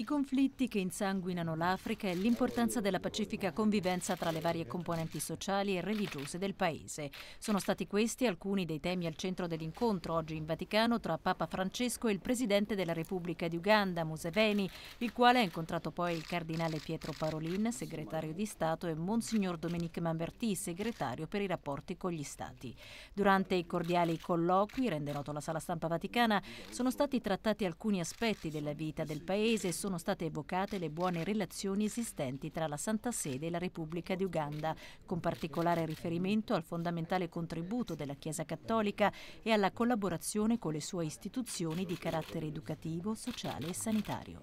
I conflitti che insanguinano l'Africa e l'importanza della pacifica convivenza tra le varie componenti sociali e religiose del paese. Sono stati questi alcuni dei temi al centro dell'incontro oggi in Vaticano tra Papa Francesco e il presidente della Repubblica di Uganda, Museveni, il quale ha incontrato poi il cardinale Pietro Parolin, segretario di Stato, e Monsignor Dominique Mamberti, segretario per i rapporti con gli Stati. Durante i cordiali colloqui, rende noto la Sala Stampa Vaticana, sono stati trattati alcuni aspetti della vita del paese e sono state evocate le buone relazioni esistenti tra la Santa Sede e la Repubblica di Uganda, con particolare riferimento al fondamentale contributo della Chiesa Cattolica e alla collaborazione con le sue istituzioni di carattere educativo, sociale e sanitario.